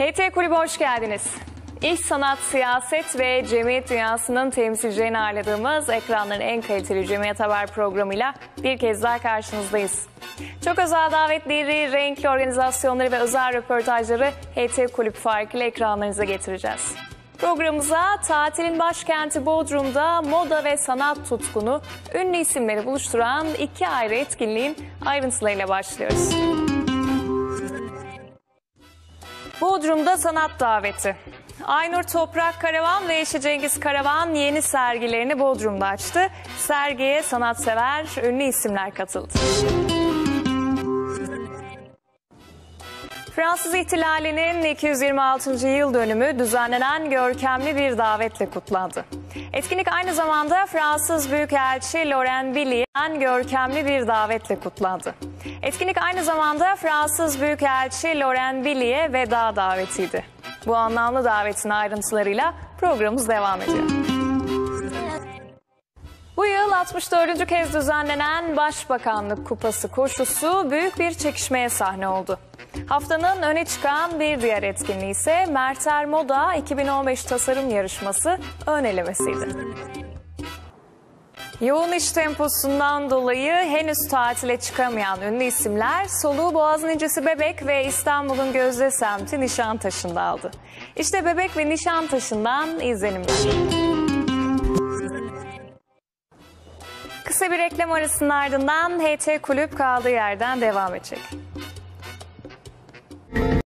HT Kulübü hoş geldiniz. İş, sanat, siyaset ve cemiyet dünyasının temsilcilerini ağırladığımız ekranların en kaliteli Cemiyet Haber programıyla bir kez daha karşınızdayız. Çok özel davetleri, renkli organizasyonları ve özel röportajları HT Kulüp farkıyla ekranlarınıza getireceğiz. Programımıza tatilin başkenti Bodrum'da moda ve sanat tutkunu ünlü isimleri buluşturan iki ayrı etkinliğin ayrıntılarıyla başlıyoruz. Bodrum'da sanat daveti. Aynur Toprak Karavan ve eşi Cengiz Karavan yeni sergilerini Bodrum'da açtı. Sergiye sanatsever ünlü isimler katıldı. Fransız ihtilalinin 226. yıl dönümü düzenlenen görkemli bir davetle kutlandı. Etkinlik aynı zamanda Fransız Büyükelçi Laurent Billy'en görkemli bir davetle kutlandı. Etkinlik aynı zamanda Fransız Büyükelçi Laurent Billy'e veda davetiydi. Bu anlamlı davetin ayrıntılarıyla programımız devam ediyor. Bu yıl 64. kez düzenlenen Başbakanlık Kupası koşusu büyük bir çekişmeye sahne oldu. Haftanın öne çıkan bir diğer etkinliği ise Merter Moda 2015 tasarım yarışması ön elemesiydi. Yoğun iş temposundan dolayı henüz tatile çıkamayan ünlü isimler soluğu Boğaz'ın incisi Bebek ve İstanbul'un gözde semti Nişantaşı'nda aldı. İşte Bebek ve Nişantaşı'ndan izlenimler. Kısa bir reklam arasının ardından HT Kulüp kaldığı yerden devam edecek.